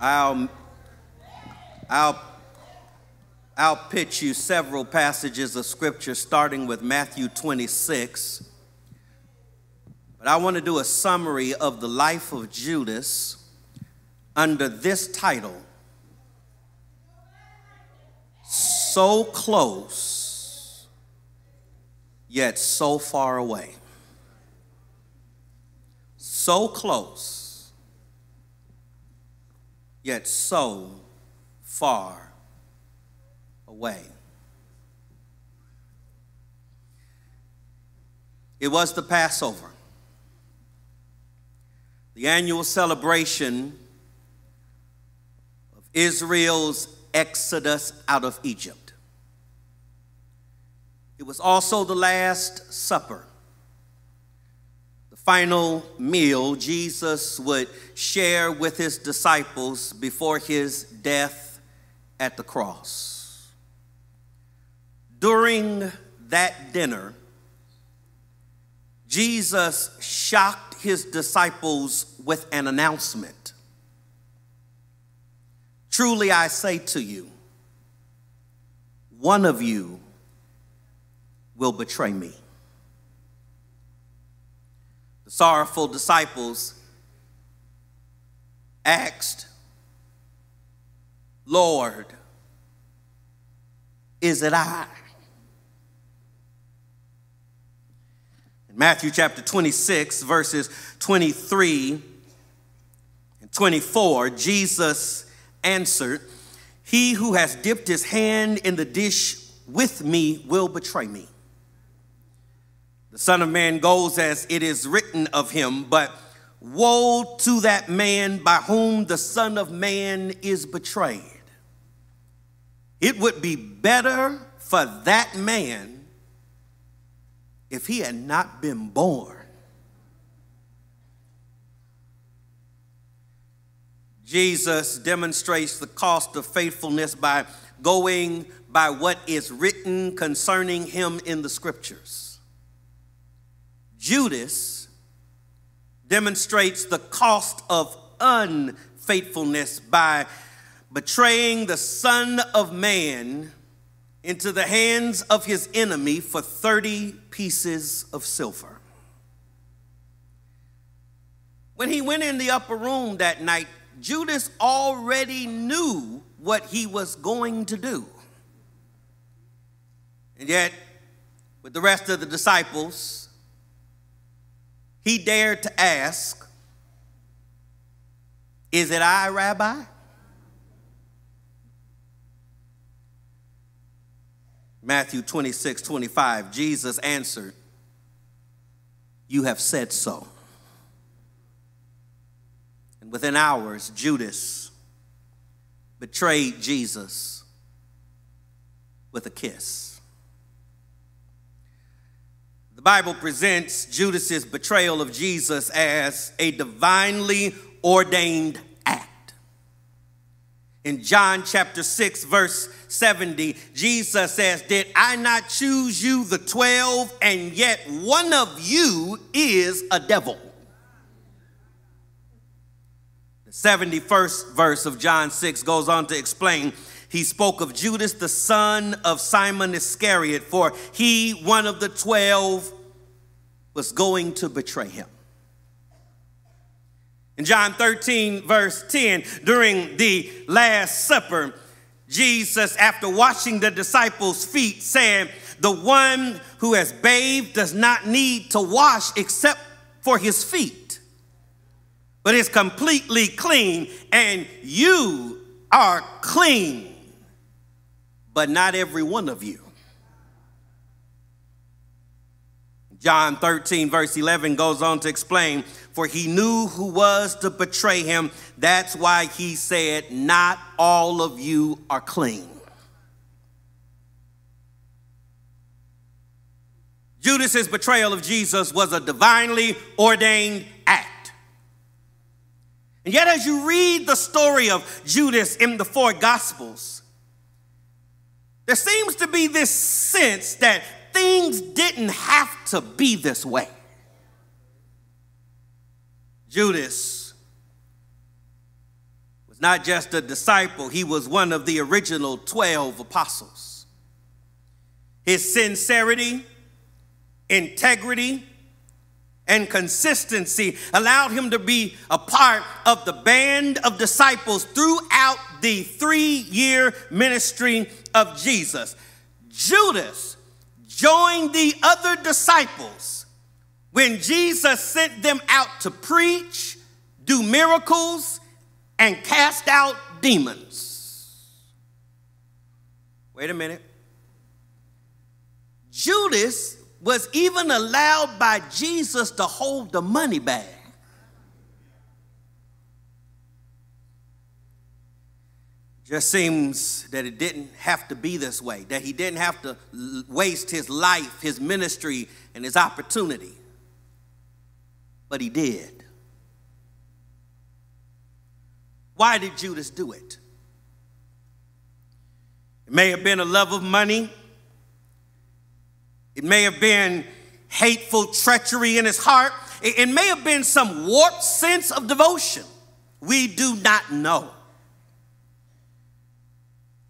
I'll, I'll, I'll pitch you several passages of scripture starting with Matthew 26. But I want to do a summary of the life of Judas under this title So close, yet so far away. So close, yet so far away. It was the Passover, the annual celebration of Israel's exodus out of Egypt. It was also the Last Supper, final meal Jesus would share with his disciples before his death at the cross. During that dinner, Jesus shocked his disciples with an announcement. Truly I say to you, one of you will betray me. The sorrowful disciples asked, Lord, is it I? In Matthew chapter 26, verses 23 and 24, Jesus answered, He who has dipped his hand in the dish with me will betray me. The Son of Man goes as it is written of him, but woe to that man by whom the Son of Man is betrayed. It would be better for that man if he had not been born. Jesus demonstrates the cost of faithfulness by going by what is written concerning him in the scriptures. Judas demonstrates the cost of unfaithfulness by betraying the Son of Man into the hands of his enemy for 30 pieces of silver. When he went in the upper room that night, Judas already knew what he was going to do. And yet, with the rest of the disciples, he dared to ask, Is it I, Rabbi? Matthew 26, 25, Jesus answered, You have said so. And within hours, Judas betrayed Jesus with a kiss. The Bible presents Judas's betrayal of Jesus as a divinely ordained act. In John chapter 6, verse 70, Jesus says, Did I not choose you, the 12, and yet one of you is a devil? The 71st verse of John 6 goes on to explain he spoke of Judas, the son of Simon Iscariot, for he, one of the 12, was going to betray him. In John 13, verse 10, during the Last Supper, Jesus, after washing the disciples' feet, said, The one who has bathed does not need to wash except for his feet but is completely clean, and you are clean, but not every one of you. John 13, verse 11 goes on to explain, For he knew who was to betray him. That's why he said, Not all of you are clean. Judas's betrayal of Jesus was a divinely ordained act. And yet, as you read the story of Judas in the four Gospels, there seems to be this sense that things didn't have to be this way. Judas was not just a disciple, he was one of the original 12 apostles. His sincerity, integrity, and consistency allowed him to be a part of the band of disciples throughout the three year ministry of Jesus. Judas joined the other disciples when Jesus sent them out to preach, do miracles, and cast out demons. Wait a minute. Judas was even allowed by Jesus to hold the money bag. Just seems that it didn't have to be this way, that he didn't have to waste his life, his ministry, and his opportunity. But he did. Why did Judas do it? It may have been a love of money. It may have been hateful treachery in his heart. It, may have been some warped sense of devotion. We do not know.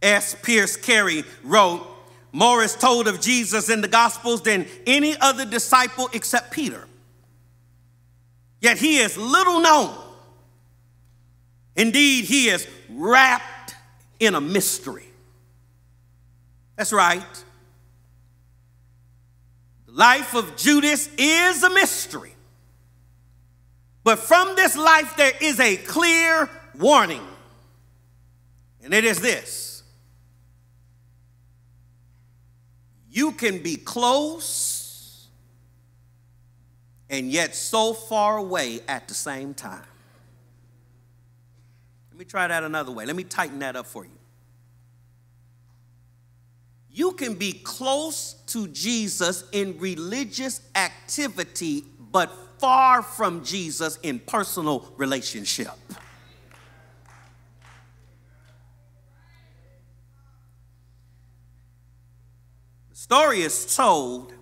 S. Pearce Carey wrote, More is told of Jesus in the Gospels than any other disciple except Peter. Yet he is little known. Indeed, he is wrapped in a mystery. That's right. The life of Judas is a mystery. But from this life, there is a clear warning, and it is this you can be close and yet so far away at the same time. Let me try that another way. Let me tighten that up for you. You can be close to Jesus in religious activity, but far from Jesus in personal relationship. The story is told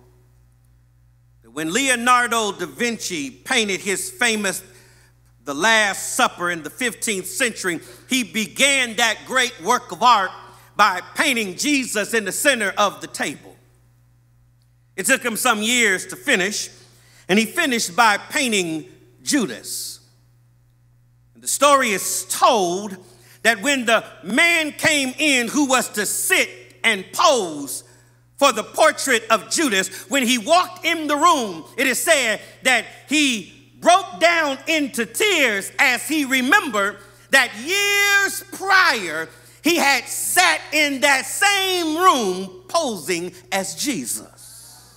that when Leonardo da Vinci painted his famous The Last Supper in the 15th century, he began that great work of art by painting Jesus in the center of the table. It took him some years to finish, and he finished by painting Judas. The story is told that when the man came in who was to sit and pose for the portrait of Judas, when he walked in the room, it is said that he broke down into tears as he remembered that years prior he had sat in that same room posing as Jesus.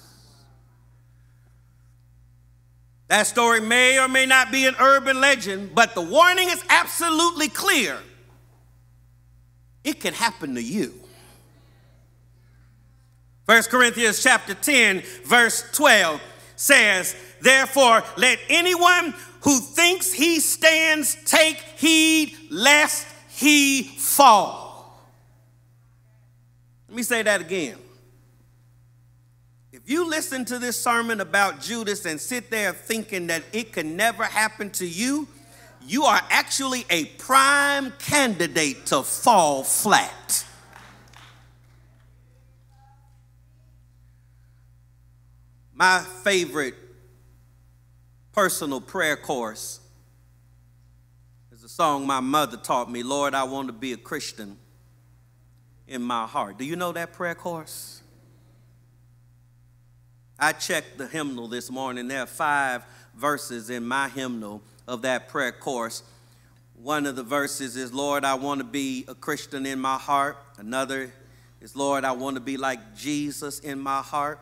That story may or may not be an urban legend, but the warning is absolutely clear. It can happen to you. 1 Corinthians chapter 10, verse 12 says, Therefore, let anyone who thinks he stands take heed lest he fall. Let me say that again. If you listen to this sermon about Judas and sit there thinking that it can never happen to you, you are actually a prime candidate to fall flat. My favorite personal prayer course is a song my mother taught me, Lord, I want to be a Christian in my heart. Do you know that prayer course? I checked the hymnal this morning. There are five verses in my hymnal of that prayer course. One of the verses is, Lord, I want to be a Christian in my heart. Another is, Lord, I want to be like Jesus in my heart.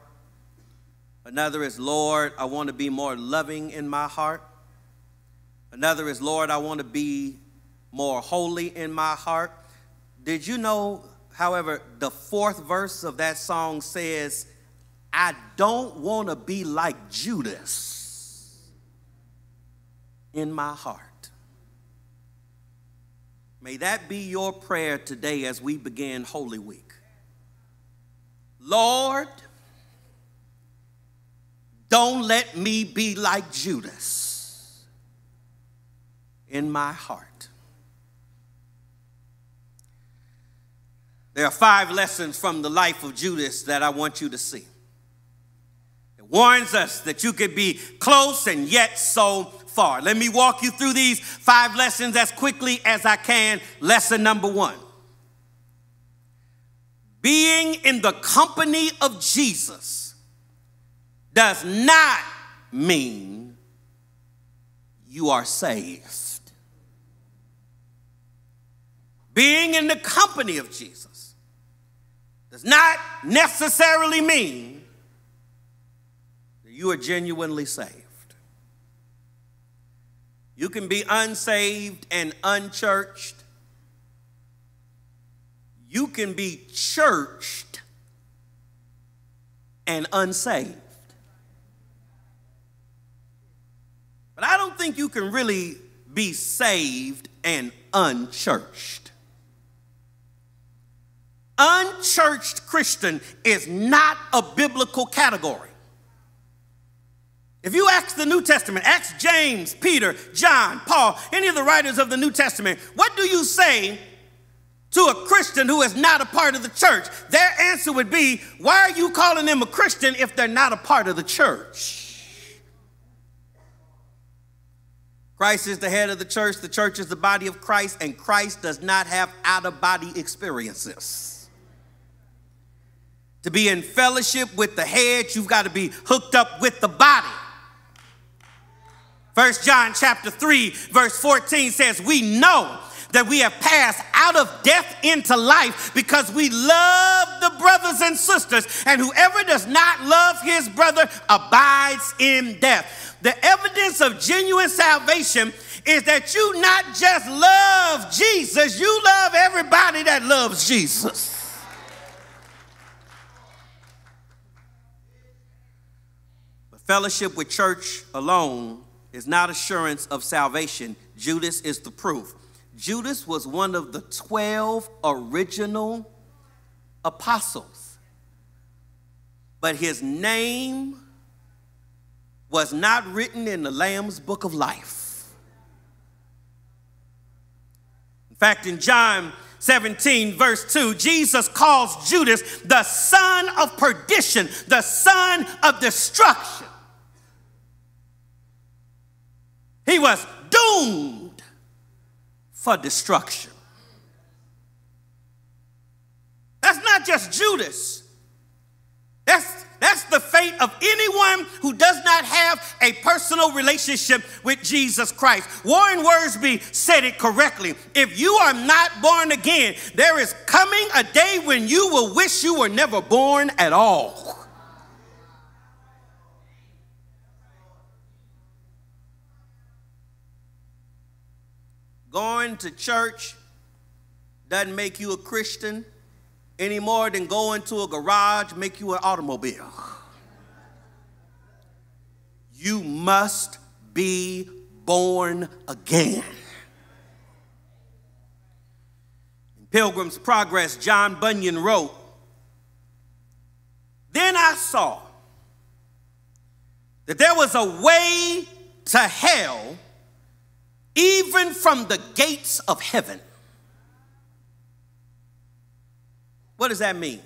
Another is, Lord, I want to be more loving in my heart. Another is, Lord, I want to be more holy in my heart. Did you know, however, the fourth verse of that song says, I don't want to be like Judas in my heart. May that be your prayer today as we begin Holy Week. Lord, don't let me be like Judas in my heart. There are five lessons from the life of Judas that I want you to see. It warns us that you could be close and yet so far. Let me walk you through these five lessons as quickly as I can. Lesson number one being in the company of Jesus does not mean you are saved. Being in the company of Jesus does not necessarily mean that you are genuinely saved. You can be unsaved and unchurched. You can be churched and unsaved. But I don't think you can really be saved and unchurched. Unchurched Christian is not a biblical category. If you ask the New Testament, ask James, Peter, John, Paul, any of the writers of the New Testament, what do you say to a Christian who is not a part of the church? Their answer would be, why are you calling them a Christian if they're not a part of the church? Christ is the head of the church, the church is the body of Christ, and Christ does not have out of body experiences. To be in fellowship with the head, you've got to be hooked up with the body. First John chapter 3 verse 14 says, "We know that we have passed out of death into life because we love the brothers and sisters, and whoever does not love his brother abides in death." The evidence of genuine salvation is that you not just love Jesus, you love everybody that loves Jesus. Fellowship with church alone is not assurance of salvation. Judas is the proof. Judas was one of the 12 original apostles, but his name was not written in the Lamb's book of life. In fact, in John 17, verse 2, Jesus calls Judas the son of perdition, the son of destruction. He was doomed for destruction. That's not just Judas. That's, that's the fate of anyone who does not have a personal relationship with Jesus Christ. Warren Wiersbe said it correctly. If you are not born again, there is coming a day when you will wish you were never born at all. Going to church doesn't make you a Christian any more than going to a garage make you an automobile. You must be born again. In Pilgrim's Progress, John Bunyan wrote, Then I saw that there was a way to hell even from the gates of heaven. What does that mean?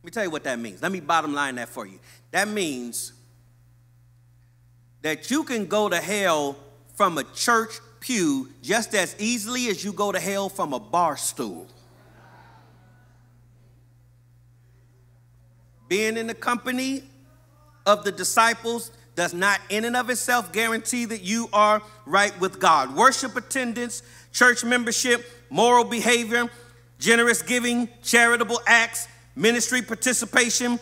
Let me tell you what that means. Let me bottom line that for you. That means that you can go to hell from a church pew just as easily as you go to hell from a bar stool. Being in the company of the disciples does not in and of itself guarantee that you are right with God. Worship attendance, church membership, moral behavior, generous giving, charitable acts, ministry participation,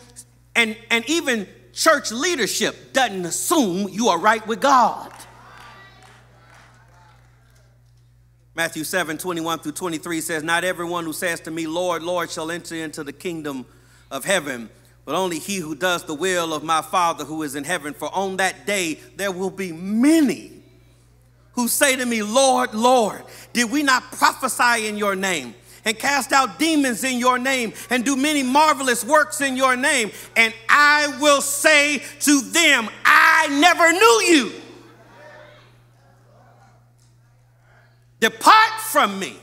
and, and even church leadership doesn't assume you are right with God. Matthew 7 21 through 23 says, Not everyone who says to me, Lord, Lord, shall enter into the kingdom of heaven but only he who does the will of my Father who is in heaven. For on that day there will be many who say to me, Lord, Lord, did we not prophesy in your name? And cast out demons in your name, and do many marvelous works in your name. And I will say to them, I never knew you. Depart from me,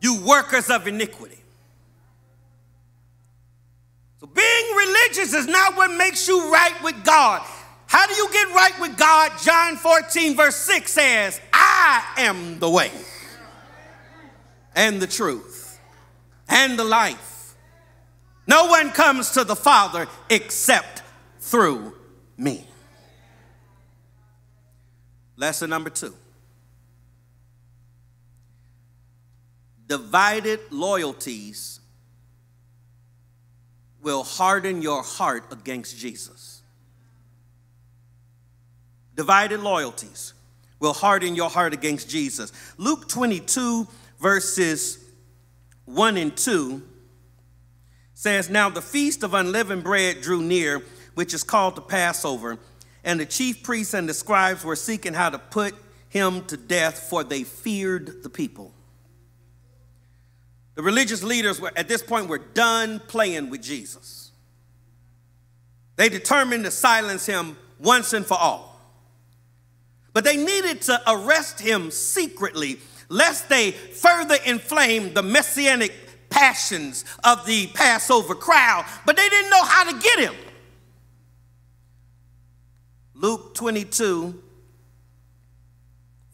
you workers of iniquity. Being religious is not what makes you right with God. How do you get right with God? John 14, verse 6 says, I am the way and the truth and the life. No one comes to the Father except through me. Lesson number two divided loyalties will harden your heart against Jesus. Divided loyalties will harden your heart against Jesus. Luke 22, verses 1 and 2 says, Now the feast of unleavened bread drew near, which is called the Passover, and the chief priests and the scribes were seeking how to put him to death, for they feared the people. The religious leaders were, at this point were done playing with Jesus. They determined to silence him once and for all. But they needed to arrest him secretly, lest they further inflame the messianic passions of the Passover crowd. But they didn't know how to get him. Luke 22,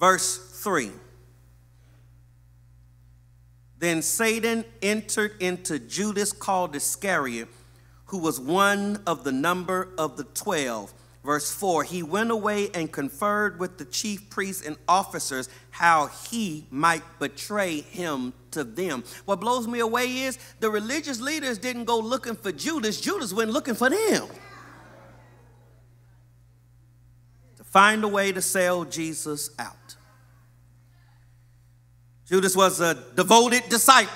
verse 3. Then Satan entered into Judas called Iscariot, who was one of the number of the twelve. Verse 4 He went away and conferred with the chief priests and officers how he might betray him to them. What blows me away is the religious leaders didn't go looking for Judas, Judas went looking for them. To find a way to sell Jesus out. Judas was a devoted disciple.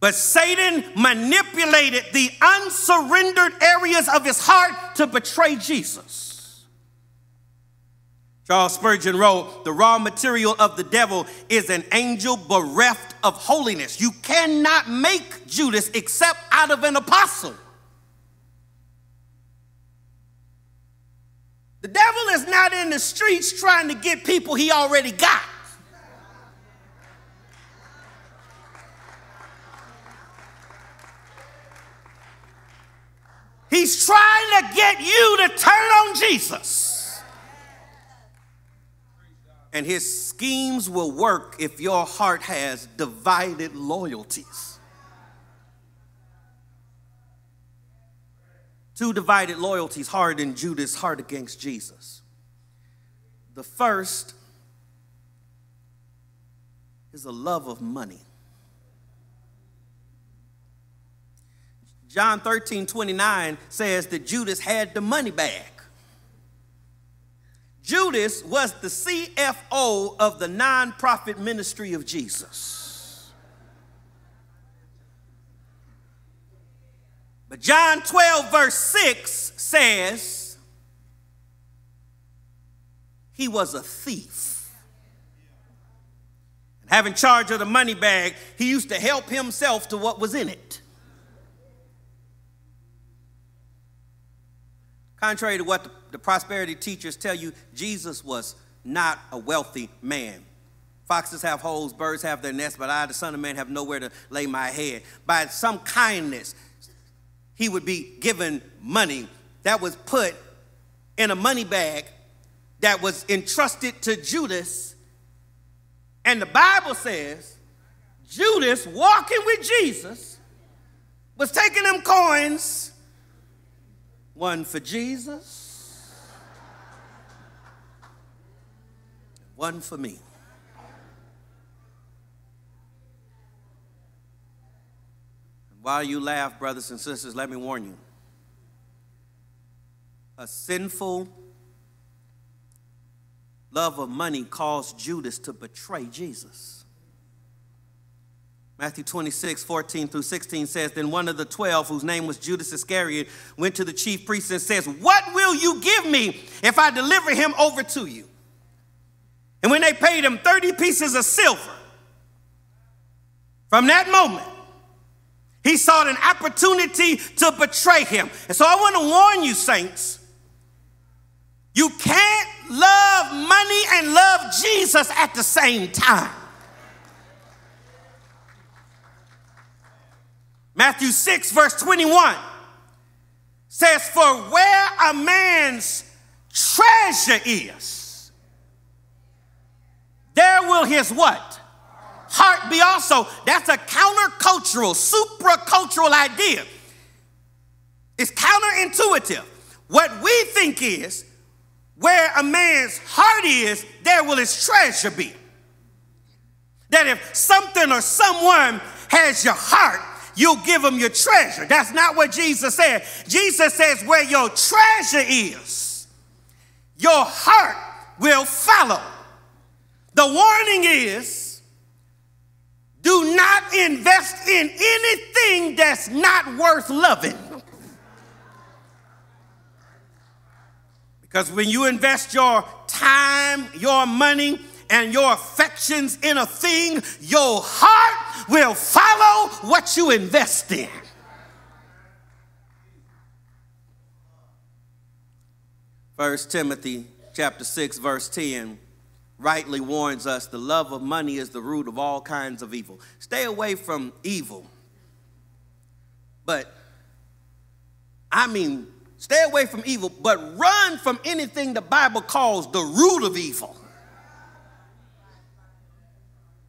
But Satan manipulated the unsurrendered areas of his heart to betray Jesus. Charles Spurgeon wrote, The raw material of the devil is an angel bereft of holiness. You cannot make Judas except out of an apostle. The devil is not in the streets trying to get people he already got. He's trying to get you to turn on Jesus. And his schemes will work if your heart has divided loyalties. Two divided loyalties hardened Judas' heart against Jesus. The first is a love of money. John 13, 29 says that Judas had the money bag. Judas was the CFO of the nonprofit ministry of Jesus. But John 12, verse 6 says he was a thief. And having charge of the money bag, he used to help himself to what was in it. Contrary to what the, the prosperity teachers tell you, Jesus was not a wealthy man. Foxes have holes, birds have their nests, but I, the Son of Man, have nowhere to lay my head. By some kindness, he would be given money that was put in a money bag that was entrusted to Judas. And the Bible says Judas, walking with Jesus, was taking them coins one for Jesus, one for me. While you laugh, brothers and sisters, let me warn you. A sinful love of money caused Judas to betray Jesus. Matthew 26, 14 through 16 says, Then one of the twelve, whose name was Judas Iscariot, went to the chief priests and says, What will you give me if I deliver him over to you? And when they paid him 30 pieces of silver, from that moment, he sought an opportunity to betray him. And so I want to warn you, saints, you can't love money and love Jesus at the same time. Matthew 6, verse 21 says, For where a man's treasure is, there will his what? Heart be also. That's a countercultural, supracultural idea. It's counterintuitive. What we think is, where a man's heart is, there will his treasure be. That if something or someone has your heart, you'll give them your treasure. That's not what Jesus said. Jesus says, where your treasure is, your heart will follow. The warning is do not invest in anything that's not worth loving. Because when you invest your time, your money, and your affections in a thing, your heart will follow what you invest in. First Timothy chapter 6 verse 10 rightly warns us the love of money is the root of all kinds of evil. Stay away from evil. But I mean Stay away from evil, but run from anything the Bible calls the root of evil.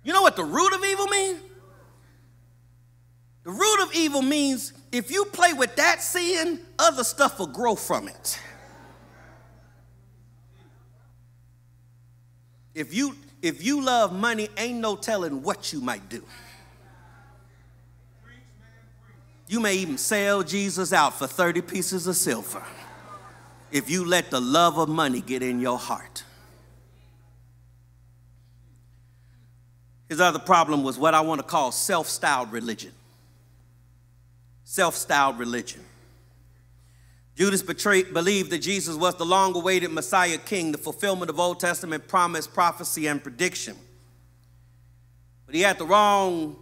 You know what the root of evil means? The root of evil means if you play with that sin, other stuff will grow from it. If you if you love money, ain't no telling what you might do. You may even sell Jesus out for 30 pieces of silver if you let the love of money get in your heart. His other problem was what I want to call self styled religion. Self styled religion. Judas betrayed, believed that Jesus was the long awaited Messiah King, the fulfillment of Old Testament promise, prophecy, and prediction. But he had the wrong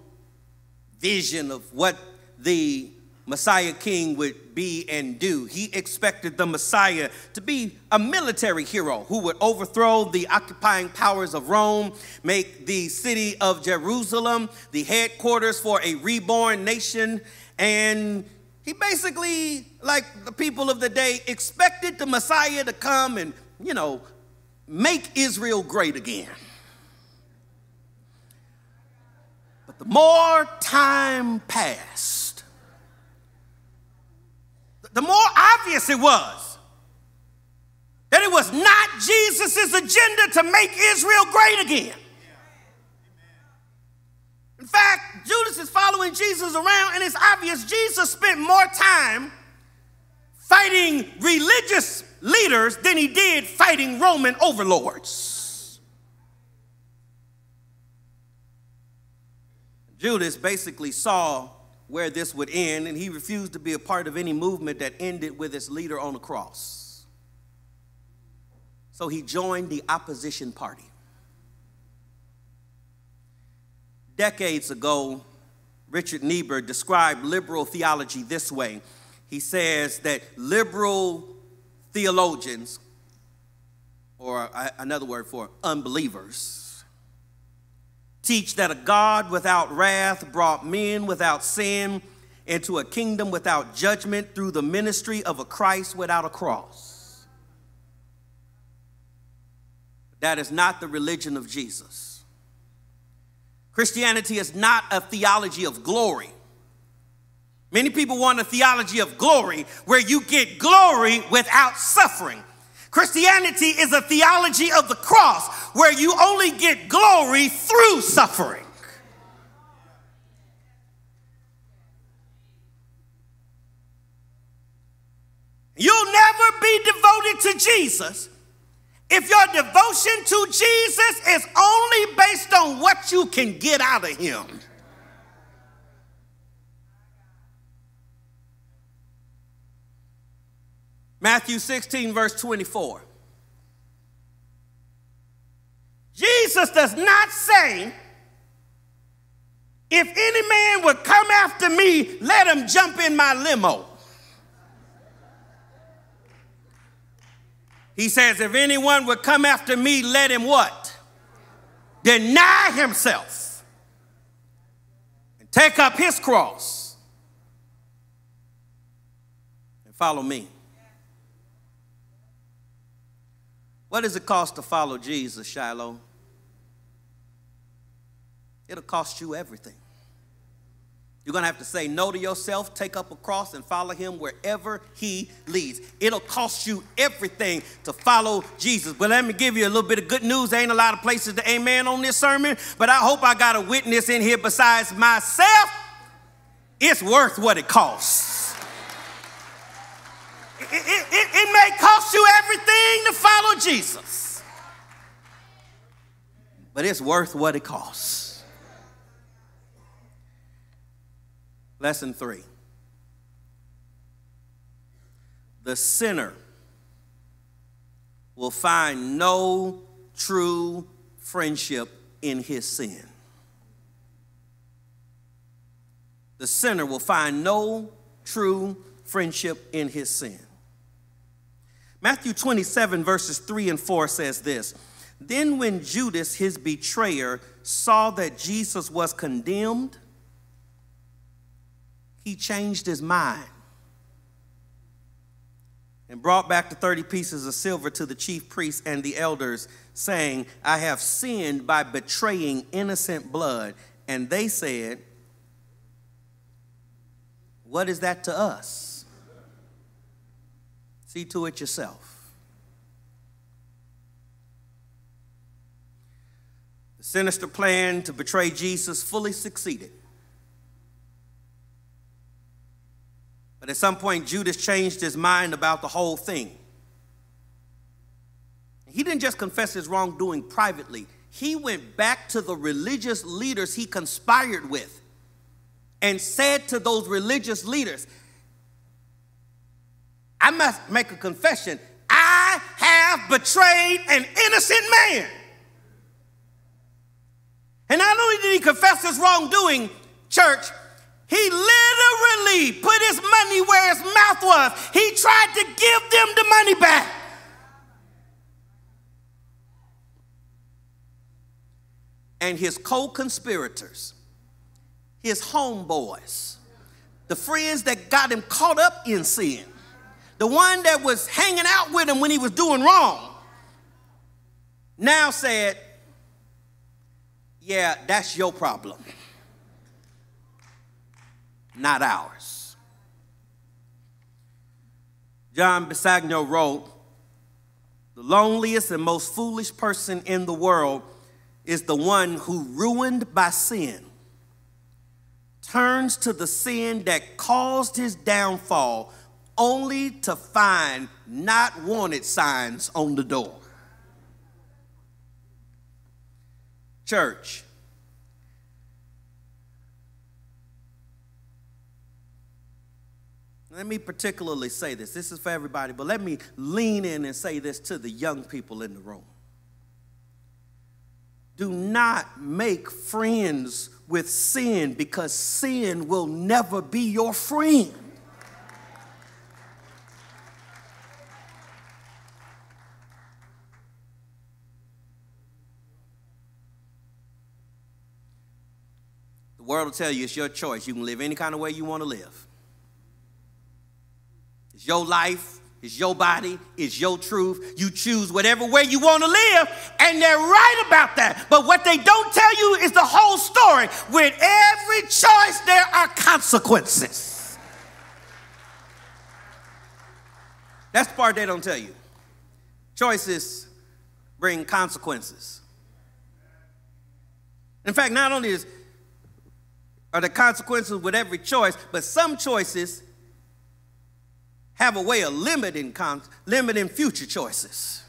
vision of what the Messiah king would be and do. He expected the Messiah to be a military hero who would overthrow the occupying powers of Rome, make the city of Jerusalem the headquarters for a reborn nation, and he basically, like the people of the day, expected the Messiah to come and, you know, make Israel great again. But the more time passed, the more obvious it was that it was not Jesus' agenda to make Israel great again. In fact, Judas is following Jesus around, and it's obvious Jesus spent more time fighting religious leaders than he did fighting Roman overlords. Judas basically saw where this would end, and he refused to be a part of any movement that ended with its leader on the cross. So he joined the opposition party. Decades ago, Richard Niebuhr described liberal theology this way. He says that liberal theologians, or another word for unbelievers, teach that a God without wrath brought men without sin into a kingdom without judgment through the ministry of a Christ without a cross. That is not the religion of Jesus. Christianity is not a theology of glory. Many people want a theology of glory where you get glory without suffering. Christianity is a theology of the cross where you only get glory through suffering. You'll never be devoted to Jesus if your devotion to Jesus is only based on what you can get out of him. Matthew 16, verse 24. Jesus does not say, if any man would come after me, let him jump in my limo. He says, if anyone would come after me, let him what? Deny himself and take up his cross and follow me. What does it cost to follow Jesus, Shiloh? It'll cost you everything. You're going to have to say no to yourself, take up a cross, and follow him wherever he leads. It'll cost you everything to follow Jesus. But let me give you a little bit of good news. There ain't a lot of places to amen on this sermon, but I hope I got a witness in here besides myself. It's worth what it costs. It, it, it, it may cost you everything to follow Jesus, but it's worth what it costs. Lesson three the sinner will find no true friendship in his sin. The sinner will find no true friendship in his sin. Matthew 27, verses 3 and 4 says this Then, when Judas, his betrayer, saw that Jesus was condemned, he changed his mind and brought back the 30 pieces of silver to the chief priests and the elders, saying, I have sinned by betraying innocent blood. And they said, What is that to us? See to it yourself. The sinister plan to betray Jesus fully succeeded. But at some point, Judas changed his mind about the whole thing. He didn't just confess his wrongdoing privately, he went back to the religious leaders he conspired with and said to those religious leaders, I must make a confession. I have betrayed an innocent man. And not only did he confess his wrongdoing, church, he literally put his money where his mouth was. He tried to give them the money back. And his co conspirators, his homeboys, the friends that got him caught up in sin, the one that was hanging out with him when he was doing wrong, now said, Yeah, that's your problem not ours. John Bisagno wrote, The loneliest and most foolish person in the world is the one who, ruined by sin, turns to the sin that caused his downfall only to find not wanted signs on the door. Church, Let me particularly say this. This is for everybody, but let me lean in and say this to the young people in the room. Do not make friends with sin because sin will never be your friend. The world will tell you it's your choice. You can live any kind of way you want to live. It's your life, it's your body, it's your truth. You choose whatever way you want to live, and they're right about that. But what they don't tell you is the whole story. With every choice, there are consequences. That's the part they don't tell you. Choices bring consequences. In fact, not only is, are the consequences with every choice, but some choices have a way of limiting, limiting future choices.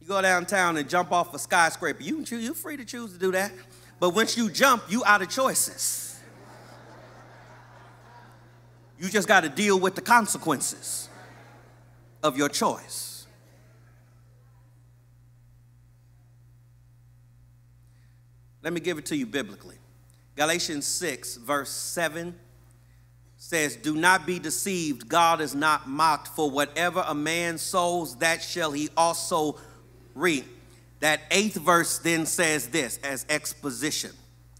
You go downtown and jump off a skyscraper. You choose, you're free to choose to do that. But once you jump, you out of choices. You just got to deal with the consequences of your choice. Let me give it to you biblically. Galatians 6, verse 7 says, Do not be deceived. God is not mocked, for whatever a man sows, that shall he also reap. That eighth verse then says this as exposition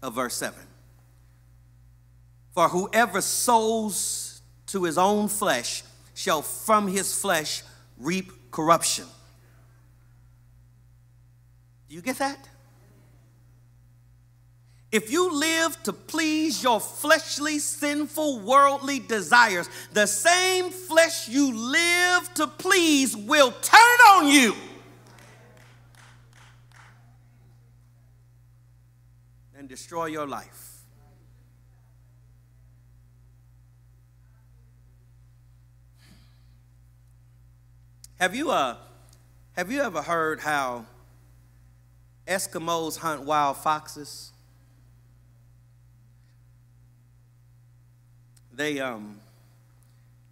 of verse 7 For whoever sows to his own flesh shall from his flesh reap corruption. Do you get that? If you live to please your fleshly, sinful, worldly desires, the same flesh you live to please will turn on you. And destroy your life. Have you, uh, have you ever heard how Eskimos hunt wild foxes? They, um,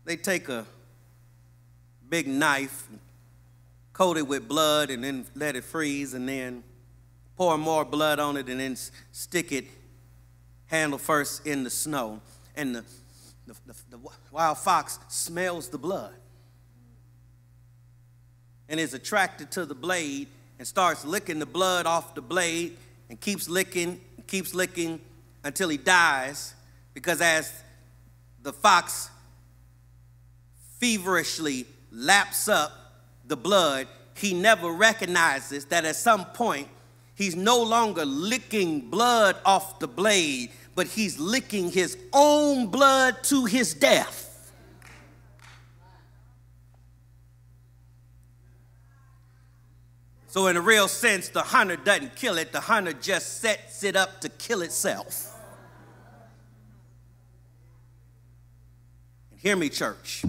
they take a big knife, coat it with blood, and then let it freeze, and then pour more blood on it, and then stick it handle first in the snow. And the, the, the, the wild fox smells the blood and is attracted to the blade and starts licking the blood off the blade and keeps licking, keeps licking until he dies. Because as the fox feverishly laps up the blood, he never recognizes that at some point he's no longer licking blood off the blade, but he's licking his own blood to his death. So, in a real sense, the hunter doesn't kill it, the hunter just sets it up to kill itself. Hear me, church.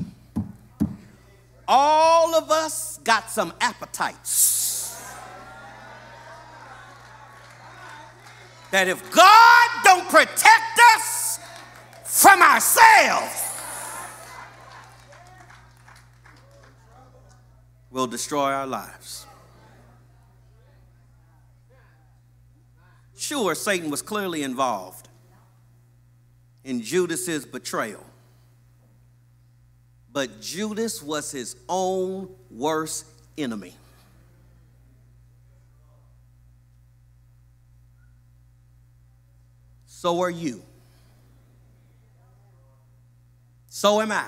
All of us got some appetites. That if God don't protect us from ourselves, will destroy our lives. Sure, Satan was clearly involved in Judas's betrayal. But Judas was his own worst enemy. So are you. So am I.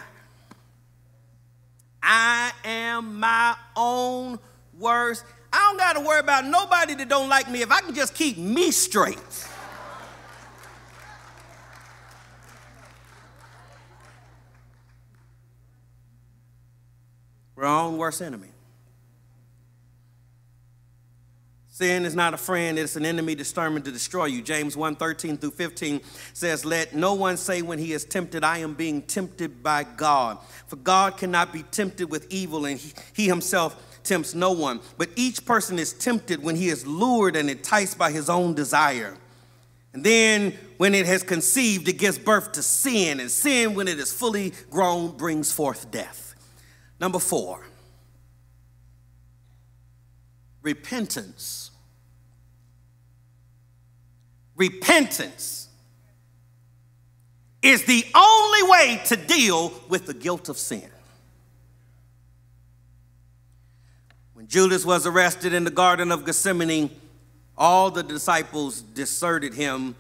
I am my own worst I don't got to worry about nobody that don't like me if I can just keep me straight. We're our own worst enemy. Sin is not a friend, it's an enemy determined to destroy you. James 1 13 through 15 says, Let no one say when he is tempted, I am being tempted by God. For God cannot be tempted with evil, and he, he himself tempts no one, but each person is tempted when he is lured and enticed by his own desire. And then when it has conceived, it gives birth to sin, and sin, when it is fully grown, brings forth death. Number four, repentance. Repentance is the only way to deal with the guilt of sin. When Judas was arrested in the Garden of Gethsemane, all the disciples deserted him,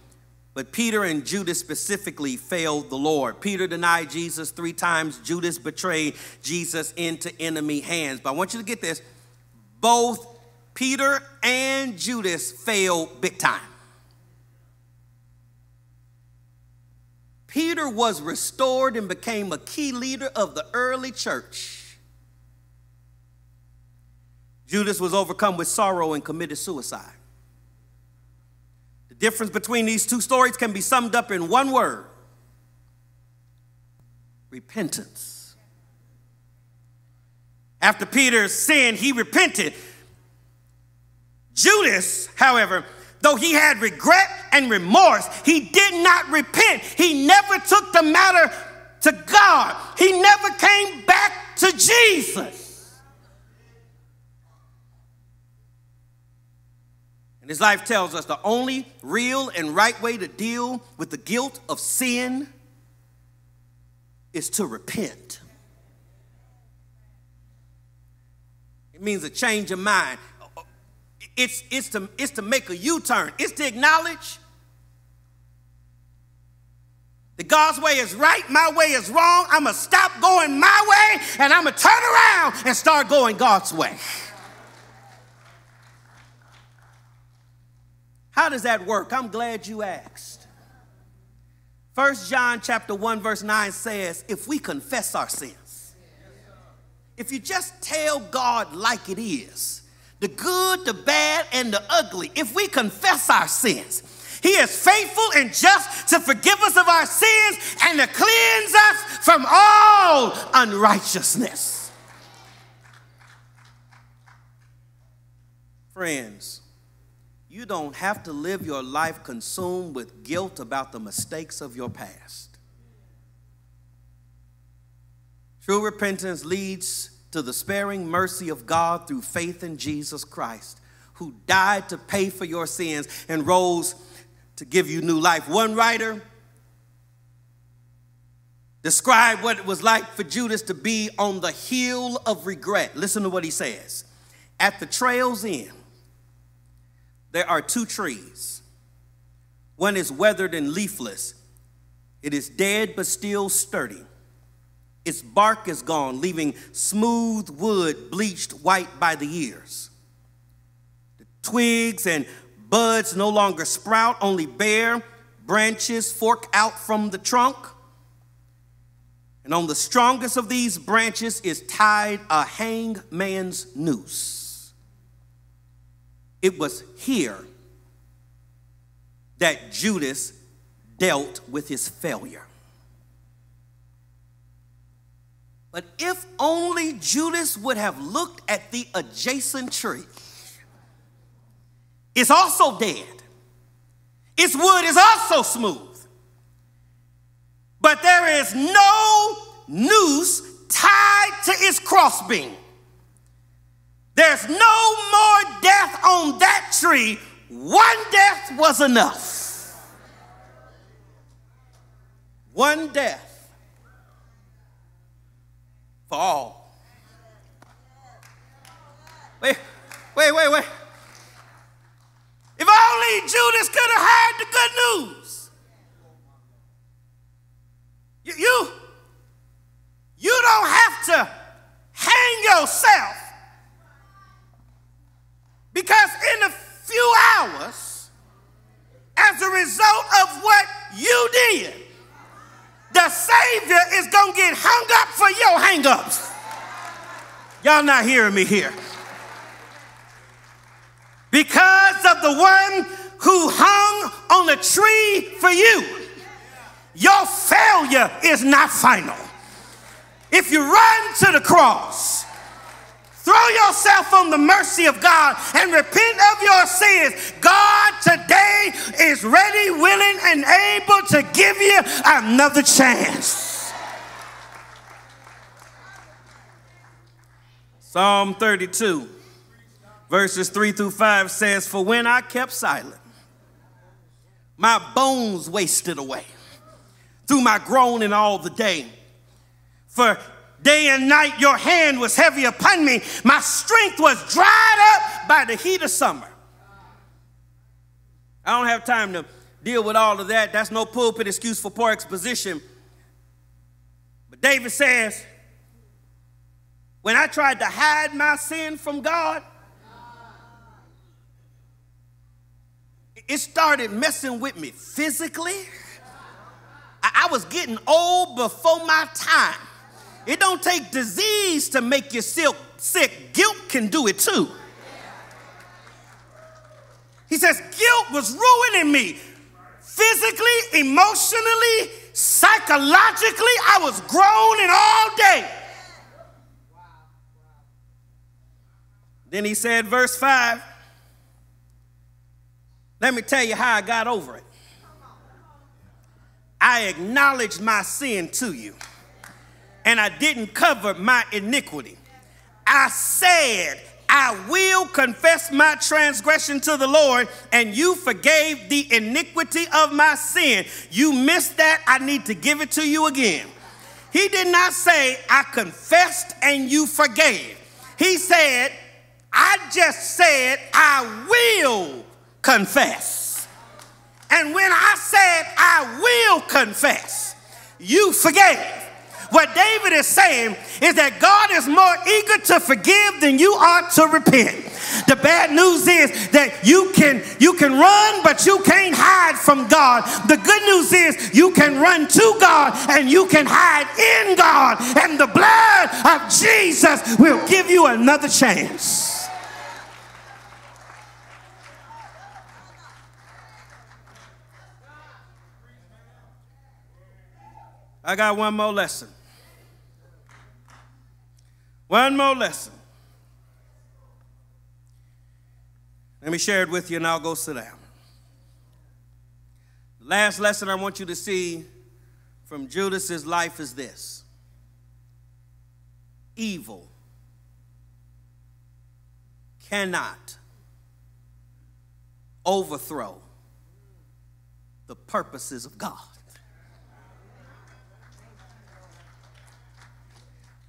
but Peter and Judas specifically failed the Lord. Peter denied Jesus three times, Judas betrayed Jesus into enemy hands. But I want you to get this both Peter and Judas failed big time. Peter was restored and became a key leader of the early church. Judas was overcome with sorrow and committed suicide. Difference between these two stories can be summed up in one word repentance. After Peter's sin, he repented. Judas, however, though he had regret and remorse, he did not repent. He never took the matter to God, he never came back to Jesus. His life tells us the only real and right way to deal with the guilt of sin is to repent. It means a change of mind. It's, it's, to, it's to make a U turn, it's to acknowledge that God's way is right, my way is wrong. I'm going to stop going my way and I'm going to turn around and start going God's way. How does that work? I'm glad you asked. First John chapter 1 verse 9 says, if we confess our sins, if you just tell God like it is, the good, the bad, and the ugly, if we confess our sins, he is faithful and just to forgive us of our sins and to cleanse us from all unrighteousness. Friends, you don't have to live your life consumed with guilt about the mistakes of your past. True repentance leads to the sparing mercy of God through faith in Jesus Christ, who died to pay for your sins and rose to give you new life. One writer described what it was like for Judas to be on the hill of regret. Listen to what he says. At the trail's end, there are two trees. One is weathered and leafless, it is dead but still sturdy. Its bark is gone, leaving smooth wood bleached white by the years. The twigs and Buds no longer sprout, only bare branches fork out from the trunk. And on the strongest of these branches is tied a hangman's noose. It was here that Judas dealt with his failure. But if only Judas would have looked at the adjacent tree it's also dead. Its wood is also smooth. But there is no noose tied to its crossbeam. There's no more death on that tree. One death was enough. One death for all. Wait, wait, wait, wait. If only Judas could have heard the good news. You, you, you don't have to hang yourself because in a few hours, as a result of what you did, the Savior is going to get hung up for your hang ups. Y'all not hearing me here because of the one who hung on the tree for you. Your failure is not final. If you run to the cross, throw yourself on the mercy of God and repent of your sins, God today is ready, willing, and able to give you another chance. Psalm 32 verses 3 through 5 says, For when I kept silent, my bones wasted away through my groaning all the day. For day and night your hand was heavy upon me, my strength was dried up by the heat of summer. I don't have time to deal with all of that. That's no pulpit excuse for poor exposition. But David says, When I tried to hide my sin from God, it started messing with me physically. I, was getting old before my time. It don't take disease to make you sick. Guilt can do it too. He says, guilt was ruining me physically, emotionally, psychologically. I was groaning all day. Then he said, verse 5 let me tell you how I got over it. I acknowledged my sin to you, and I didn't cover my iniquity. I said, I will confess my transgression to the Lord, and you forgave the iniquity of my sin. You missed that. I need to give it to you again. He did not say, I confessed and you forgave. He said, I just said, I will confess. And when I said I will confess, you forgave. What David is saying is that God is more eager to forgive than you are to repent. The bad news is that you can you can run but you can't hide from God. The good news is you can run to God and you can hide in God and the blood of Jesus will give you another chance. I got one more lesson. One more lesson. Let me share it with you and I'll go sit down. The last lesson I want you to see from Judas's life is this evil cannot overthrow the purposes of God.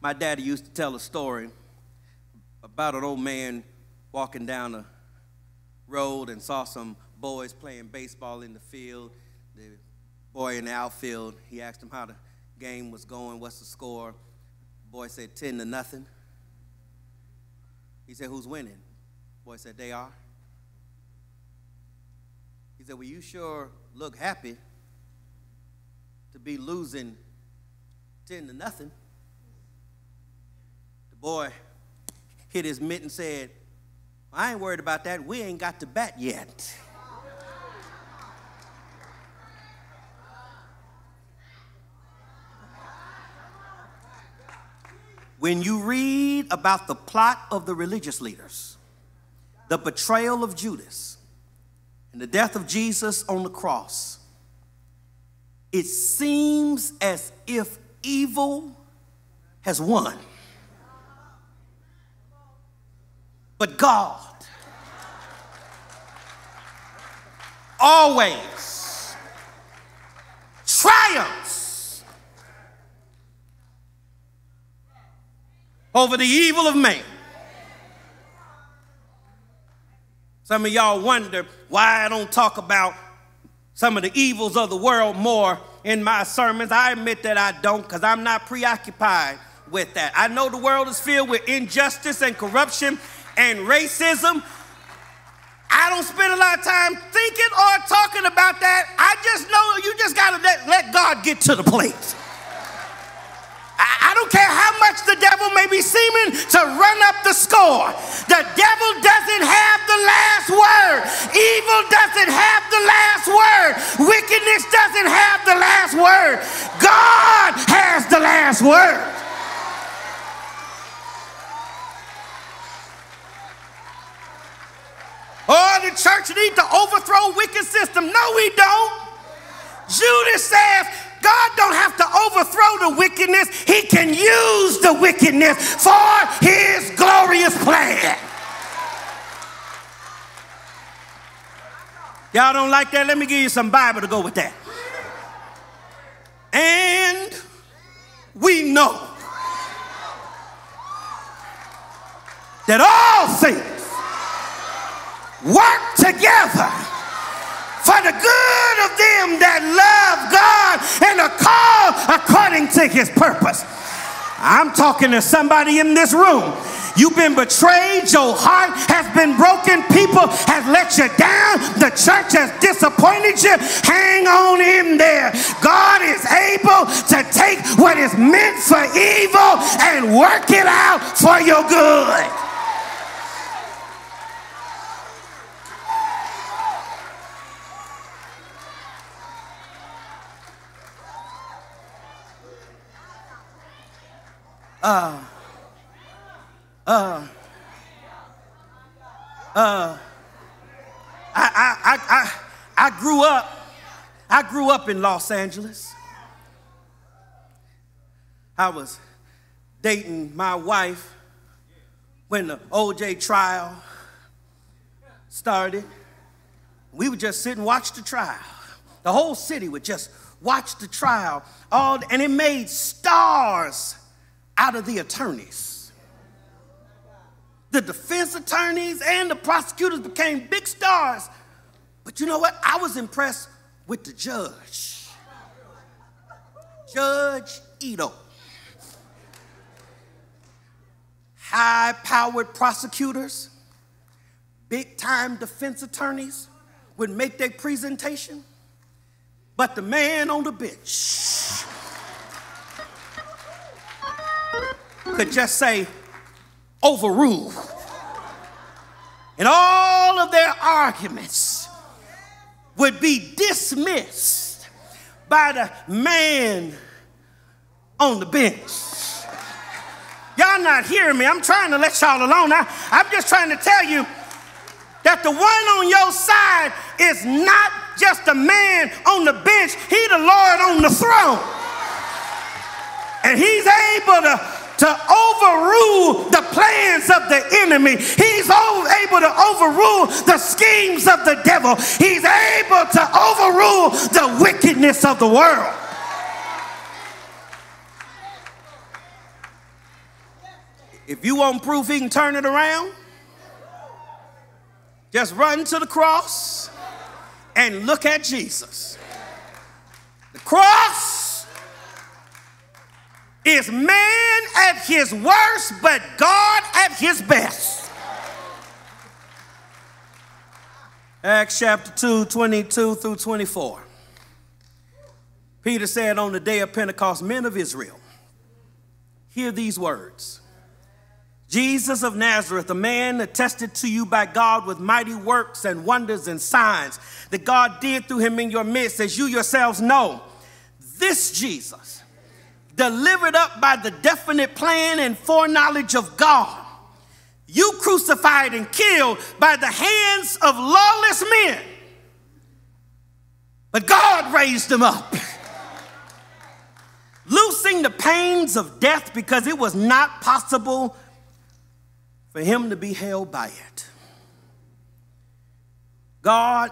My daddy used to tell a story about an old man walking down a road and saw some boys playing baseball in the field. The boy in the outfield, he asked him how the game was going, what's the score. The boy said 10 to nothing. He said, Who's winning? The boy said, They are. He said, Well, you sure look happy to be losing 10 to nothing boy hit his mitt and said, I ain't worried about that. We ain't got to bat yet. When you read about the plot of the religious leaders, the betrayal of Judas, and the death of Jesus on the cross, it seems as if evil has won. But God. Always triumphs over the evil of man. Some of y'all wonder why I don't talk about some of the evils of the world more in my sermons. I admit that I don't because I'm not preoccupied with that. I know the world is filled with injustice and corruption and racism. I don't spend a lot of time thinking or talking about that. I just know you just got to let, let God get to the plate. I, I don't care how much the devil may be seeming to run up the score. The devil doesn't have the last word. Evil doesn't have the last word. Wickedness doesn't have the last word. God has the last word. Oh, the church need to overthrow wicked system. No, we don't. Judas says, God don't have to overthrow the wickedness. He can use the wickedness for his glorious plan. Y'all don't like that? Let me give you some Bible to go with that. And we know that all things work together for the good of them that love God and are called according to his purpose. I'm talking to somebody in this room. You've been betrayed. Your heart has been broken. People have let you down. The church has disappointed you. Hang on in there. God is able to take what is meant for evil and work it out for your good. Uh, uh, uh, I, I, I, I, grew up, I grew up in Los Angeles. I was dating my wife when the OJ trial started. We would just sit and watch the trial. The whole city would just watch the trial. All, and it made stars out of the attorneys. The defense attorneys and the prosecutors became big stars. But you know what? I was impressed with the judge. Judge Ito. High powered prosecutors, big time defense attorneys would make their presentation, but the man on the bench could just say, overrule. And all of their arguments would be dismissed by the man on the bench. Y'all not hearing me. I'm trying to let y'all alone. I, I'm just trying to tell you that the one on your side is not just a man on the bench, he the Lord on the throne. And he's able to to overrule the plans of the enemy. He's able to overrule the schemes of the devil. He's able to overrule the wickedness of the world. If you want proof he can turn it around, just run to the cross and look at Jesus. The cross is man at his worst, but God at his best. Acts chapter 2, 22 through 24. Peter said on the day of Pentecost, Men of Israel, hear these words. Jesus of Nazareth, a man attested to you by God with mighty works and wonders and signs that God did through him in your midst, as you yourselves know. This Jesus delivered up by the definite plan and foreknowledge of God. You crucified and killed by the hands of lawless men. But God raised him up, loosing the pains of death because it was not possible for him to be held by it. God,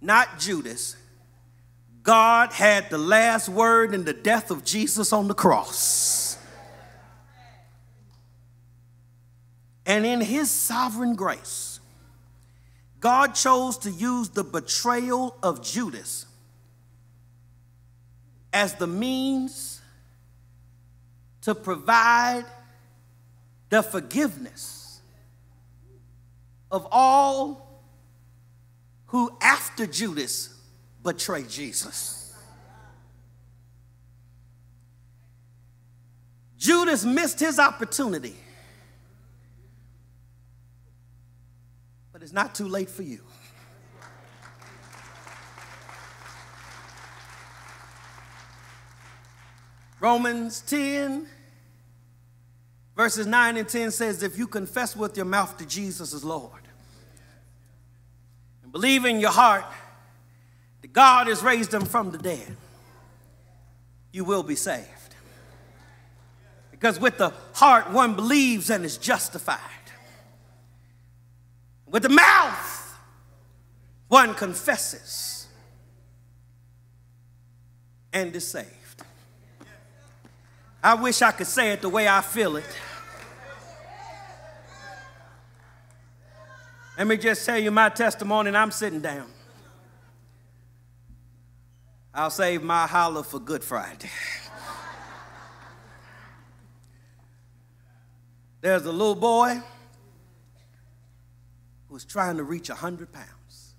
not Judas, God had the last word in the death of Jesus on the cross. And in his sovereign grace, God chose to use the betrayal of Judas as the means to provide the forgiveness of all who, after Judas, betray Jesus. Judas missed his opportunity. But it's not too late for you. Romans 10, verses 9 and 10 says, If you confess with your mouth that Jesus is Lord and believe in your heart God has raised him from the dead, you will be saved. Because with the heart one believes and is justified. With the mouth one confesses and is saved. I wish I could say it the way I feel it. Let me just tell you my testimony, and I'm sitting down. I'll save my holler for Good Friday. There's a little boy who was trying to reach 100 pounds.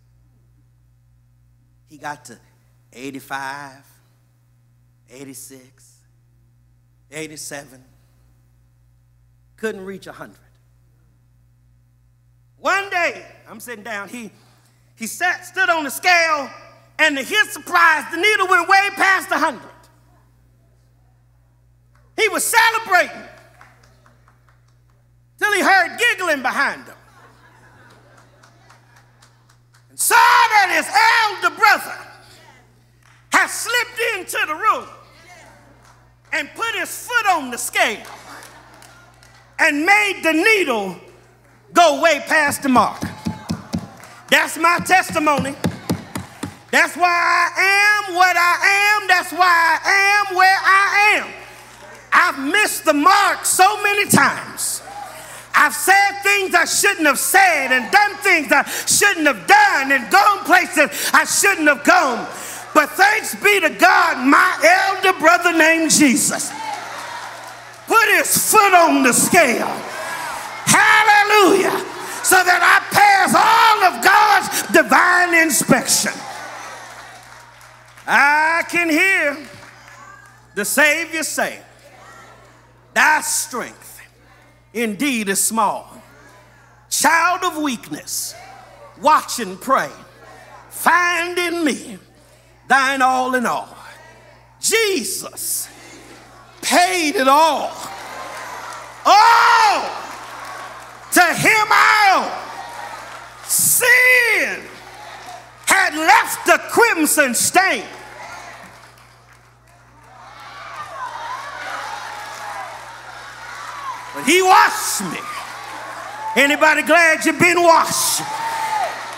He got to 85, 86, 87. Couldn't reach 100. One day, I'm sitting down, he, he sat, stood on the scale and to his surprise, the needle went way past 100. He was celebrating till he heard giggling behind him. And saw that his elder brother had slipped into the room and put his foot on the scale and made the needle go way past the mark. That's my testimony. That's why I am what I am. That's why I am where I am. I've missed the mark so many times. I've said things I shouldn't have said and done things I shouldn't have done and gone places I shouldn't have gone. But thanks be to God, my elder brother named Jesus put his foot on the scale. Hallelujah. So that I pass all of God's divine inspection. I can hear the Savior say, Thy strength indeed is small. Child of weakness, watch and pray. Find in me thine all in all. Jesus paid it all. All to him I owe. Sin had left the crimson stain. But he washed me. Anybody glad you've been washed?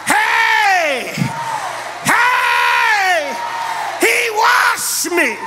Hey! Hey! He washed me.